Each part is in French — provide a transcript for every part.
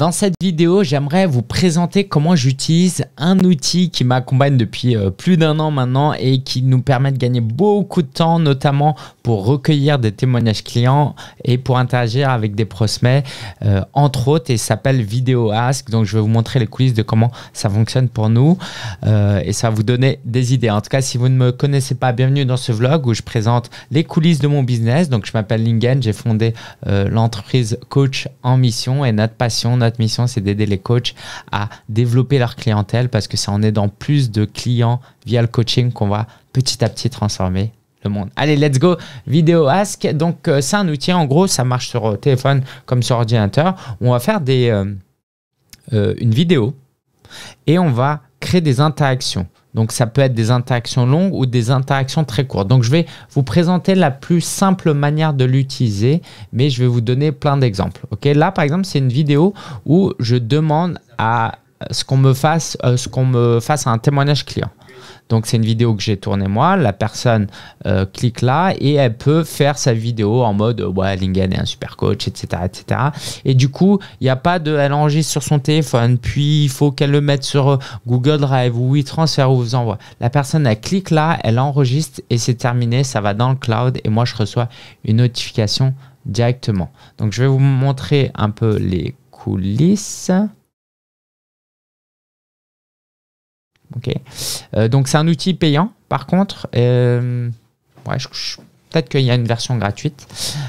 Dans cette vidéo, j'aimerais vous présenter comment j'utilise un outil qui m'accompagne depuis euh, plus d'un an maintenant et qui nous permet de gagner beaucoup de temps, notamment pour recueillir des témoignages clients et pour interagir avec des prospects, euh, entre autres, et s'appelle Video Ask. Donc, je vais vous montrer les coulisses de comment ça fonctionne pour nous euh, et ça va vous donner des idées. En tout cas, si vous ne me connaissez pas, bienvenue dans ce vlog où je présente les coulisses de mon business. Donc, je m'appelle Lingen, j'ai fondé l'entreprise Coach en Mission et notre passion, notre mission, c'est d'aider les coachs à développer leur clientèle parce que c'est en aidant plus de clients via le coaching qu'on va petit à petit transformer le monde. Allez, let's go. Vidéo Ask. Donc, euh, c'est un outil. En gros, ça marche sur euh, téléphone comme sur ordinateur. On va faire des, euh, une vidéo et on va créer des interactions. Donc ça peut être des interactions longues ou des interactions très courtes. Donc je vais vous présenter la plus simple manière de l'utiliser, mais je vais vous donner plein d'exemples. Ok, là par exemple c'est une vidéo où je demande à ce qu'on me fasse, euh, ce qu'on me fasse un témoignage client. Donc c'est une vidéo que j'ai tournée moi, la personne euh, clique là et elle peut faire sa vidéo en mode ouais Lingen est un super coach, etc. etc. Et du coup, il n'y a pas de elle enregistre sur son téléphone, puis il faut qu'elle le mette sur euh, Google Drive ou WeTransfer ou vous envoie. La personne elle clique là, elle enregistre et c'est terminé, ça va dans le cloud et moi je reçois une notification directement. Donc je vais vous montrer un peu les coulisses. Euh, donc c'est un outil payant. Par contre, euh, peut-être qu'il y a une version gratuite.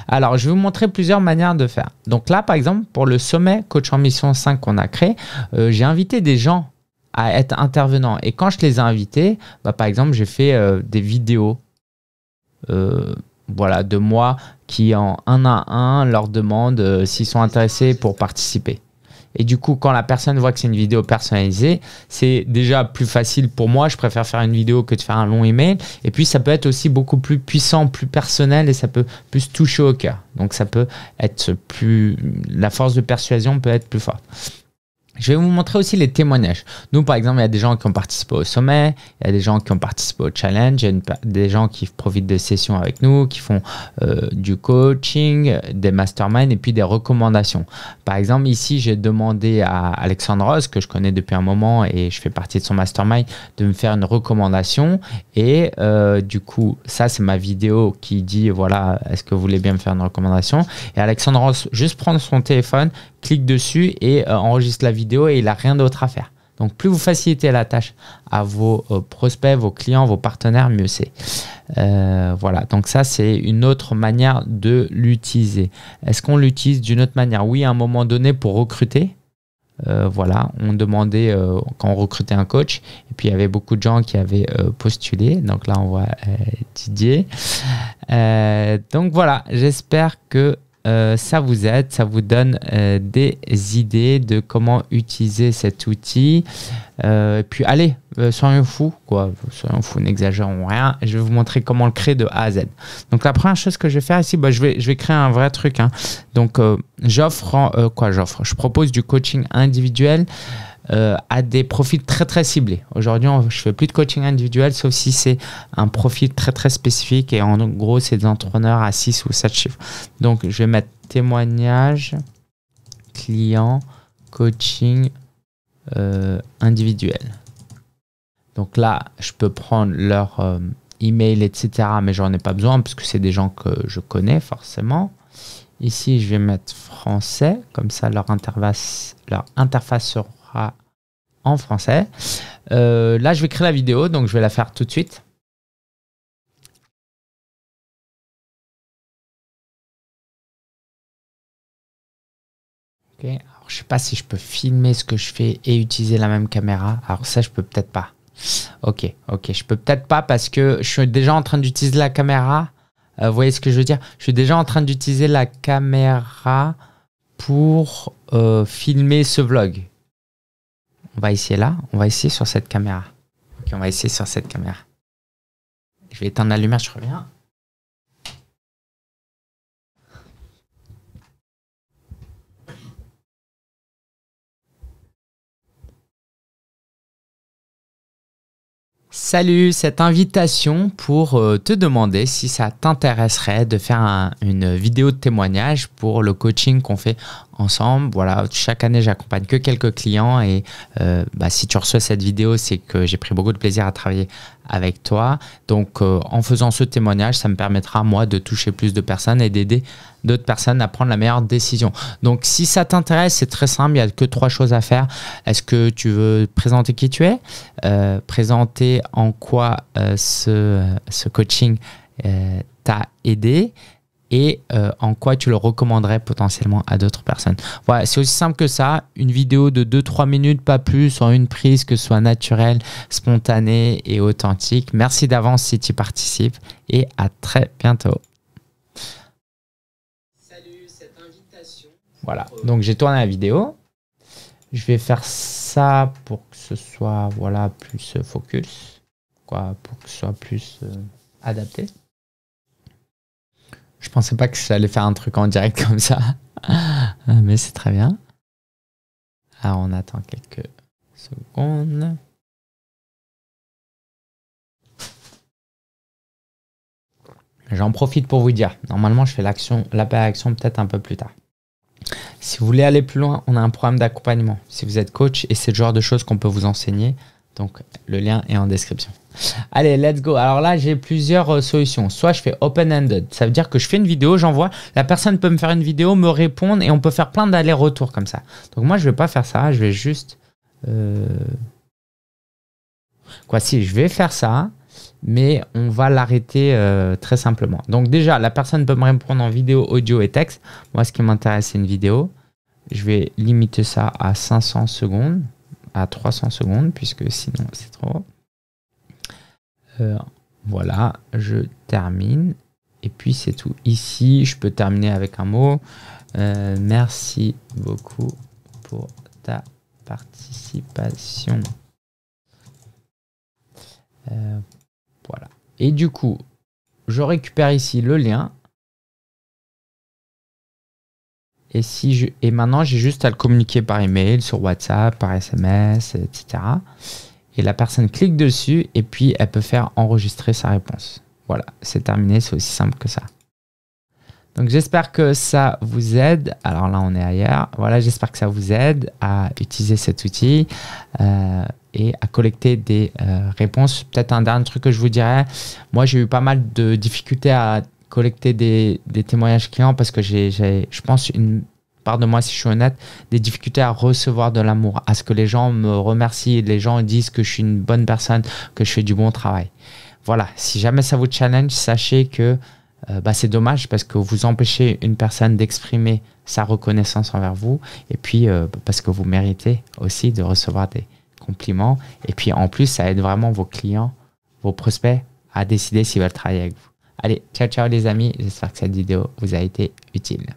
Alors, je vais vous montrer plusieurs manières de faire. Donc là, par exemple, pour le sommet Coach en Mission 5 qu'on a créé, euh, j'ai invité des gens à être intervenants. Et quand je les ai invités, bah, par exemple, j'ai fait des vidéos voilà, de moi qui en un à un leur demande s'ils sont intéressés pour participer. Et du coup, quand la personne voit que c'est une vidéo personnalisée, c'est déjà plus facile pour moi. Je préfère faire une vidéo que de faire un long email. Et puis, ça peut être aussi beaucoup plus puissant, plus personnel et ça peut plus toucher au cœur. Donc, ça peut être plus. La force de persuasion peut être plus forte. Je vais vous montrer aussi les témoignages. Nous, par exemple, il y a des gens qui ont participé au sommet, il y a des gens qui ont participé au challenge, il y a des gens qui profitent de sessions avec nous, qui font euh, du coaching, des masterminds et puis des recommandations. Par exemple, ici, j'ai demandé à Alexandre Ross, que je connais depuis un moment et je fais partie de son mastermind, de me faire une recommandation. Et euh, du coup, ça, c'est ma vidéo qui dit, voilà, est-ce que vous voulez bien me faire une recommandation? Et Alexandre Ross, juste prendre son téléphone, clique dessus et euh, enregistre la vidéo et il n'a rien d'autre à faire. Donc plus vous facilitez la tâche à vos euh, prospects, vos clients, vos partenaires, mieux c'est. Euh, voilà, donc ça c'est une autre manière de l'utiliser. Est-ce qu'on l'utilise d'une autre manière? Oui, à un moment donné pour recruter. voilà, on demandait quand on recrutait un coach, et puis il y avait beaucoup de gens qui avaient postulé. Donc là, on voit Didier. donc voilà, j'espère que euh, ça vous aide, ça vous donne euh, des idées de comment utiliser cet outil. Euh, et puis allez, soyons fous, quoi, soyons fous, n'exagérons rien. Je vais vous montrer comment le créer de A à Z. Donc la première chose que je vais faire ici, bah, je, vais, je vais créer un vrai truc. Hein. Donc j'offre, quoi j'offre? Je propose du coaching individuel. Euh, à des profils très très ciblés. Aujourd'hui, je fais plus de coaching individuel, sauf si c'est un profil très très spécifique et en gros, c'est des entrepreneurs à 6 ou 7 chiffres. Donc, je vais mettre témoignage, client, coaching euh, individuel. Donc là, je peux prendre leur euh, email, etc. Mais j'en ai pas besoin puisque c'est des gens que je connais forcément. Ici, je vais mettre français, comme ça leur interface, leur interface sera en français. Euh, là, je vais créer la vidéo, donc je vais la faire tout de suite. Ok, alors je sais pas si je peux filmer ce que je fais et utiliser la même caméra. Alors ça, je peux peut-être pas. Ok, ok, je peux peut-être pas parce que je suis déjà en train d'utiliser la caméra. Euh, vous voyez ce que je veux dire? Je suis déjà en train d'utiliser la caméra pour euh, filmer ce vlog. On va essayer là. On va essayer sur cette caméra. Ok, on va essayer sur cette caméra. Je vais éteindre la lumière, je reviens. Salut, cette invitation pour euh, te demander si ça t'intéresserait de faire une vidéo de témoignage pour le coaching qu'on fait ensemble. Voilà, chaque année, j'accompagne que quelques clients et euh, bah, si tu reçois cette vidéo, c'est que j'ai pris beaucoup de plaisir à travailler avec toi. Donc, euh, en faisant ce témoignage, ça me permettra, moi, de toucher plus de personnes et d'aider d'autres personnes à prendre la meilleure décision. Donc, si ça t'intéresse, c'est très simple, il n'y a que trois choses à faire. Est-ce que tu veux présenter qui tu es? Euh, Présenter en quoi ce, ce coaching t'a aidé? Et euh, en quoi tu le recommanderais potentiellement à d'autres personnes. Voilà, c'est aussi simple que ça. Une vidéo de 2-3 minutes, pas plus, en une prise, que ce soit naturelle, spontanée et authentique. Merci d'avance si tu participes et à très bientôt. Salut, cette invitation. Voilà, donc j'ai tourné la vidéo. Je vais faire ça pour que ce soit voilà, plus focus, quoi, pour que ce soit plus euh, adapté. Je pensais pas que j'allais faire un truc en direct comme ça. Mais c'est très bien. Alors on attend quelques secondes. J'en profite pour vous dire, normalement je fais l'action, l'appel à action peut-être un peu plus tard. Si vous voulez aller plus loin, on a un programme d'accompagnement. Si vous êtes coach et c'est le genre de choses qu'on peut vous enseigner, donc le lien est en description. Allez, let's go. Alors là, j'ai plusieurs euh, solutions. Soit je fais open-ended, ça veut dire que je fais une vidéo, j'envoie, la personne peut me faire une vidéo, me répondre et on peut faire plein d'allers-retours comme ça. Donc moi, je vais pas faire ça, je vais juste... Euh, quoi, si, je vais faire ça, mais on va l'arrêter euh, très simplement. Donc déjà, la personne peut me répondre en vidéo, audio et texte. Moi, ce qui m'intéresse, c'est une vidéo. Je vais limiter ça à 500 secondes, à 300 secondes, puisque sinon, c'est trop. Euh, voilà, je termine. Et puis c'est tout. Ici, je peux terminer avec un mot. Euh, merci beaucoup pour ta participation. Euh, voilà. Et du coup, je récupère ici le lien. Et, si je, et maintenant, j'ai juste à le communiquer par email, sur WhatsApp, par SMS, etc et la personne clique dessus et puis elle peut faire enregistrer sa réponse. Voilà, c'est terminé, c'est aussi simple que ça. Donc j'espère que ça vous aide. Alors là, on est ailleurs. Voilà, j'espère que ça vous aide à utiliser cet outil euh, et à collecter des euh, réponses. Peut-être un dernier truc que je vous dirais. Moi, j'ai eu pas mal de difficultés à collecter des, des témoignages clients parce que j'ai, je pense, une pardonne-moi si je suis honnête, des difficultés à recevoir de l'amour, à ce que les gens me remercient, les gens disent que je suis une bonne personne, que je fais du bon travail. Voilà, si jamais ça vous challenge, sachez que euh, bah, c'est dommage parce que vous empêchez une personne d'exprimer sa reconnaissance envers vous et puis euh, parce que vous méritez aussi de recevoir des compliments et puis en plus ça aide vraiment vos clients, vos prospects à décider s'ils veulent travailler avec vous. Allez, ciao ciao les amis, j'espère que cette vidéo vous a été utile.